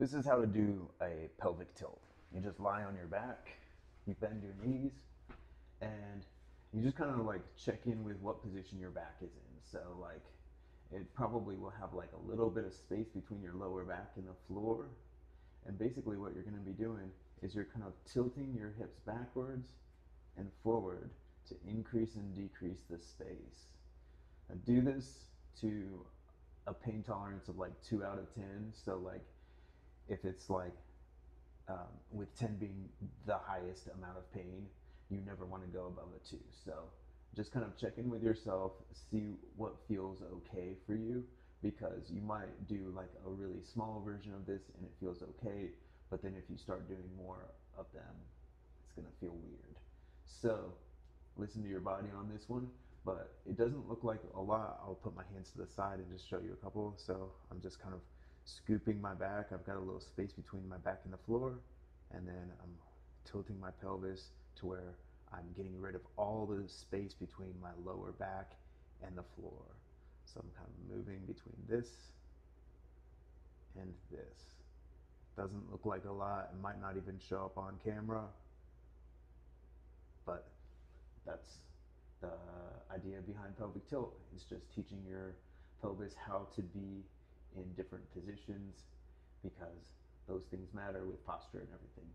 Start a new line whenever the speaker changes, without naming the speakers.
This is how to do a pelvic tilt. You just lie on your back, you bend your knees, and you just kind of like check in with what position your back is in. So like it probably will have like a little bit of space between your lower back and the floor. And basically what you're going to be doing is you're kind of tilting your hips backwards and forward to increase and decrease the space. Now do this to a pain tolerance of like 2 out of 10. So like if it's like um, with 10 being the highest amount of pain, you never want to go above a 2. So just kind of check in with yourself, see what feels okay for you because you might do like a really small version of this and it feels okay, but then if you start doing more of them, it's going to feel weird. So listen to your body on this one, but it doesn't look like a lot. I'll put my hands to the side and just show you a couple. So I'm just kind of scooping my back. I've got a little space between my back and the floor, and then I'm tilting my pelvis to where I'm getting rid of all the space between my lower back and the floor. So I'm kind of moving between this and this. Doesn't look like a lot. It might not even show up on camera, but that's the idea behind pelvic tilt. It's just teaching your pelvis how to be in different positions because those things matter with posture and everything.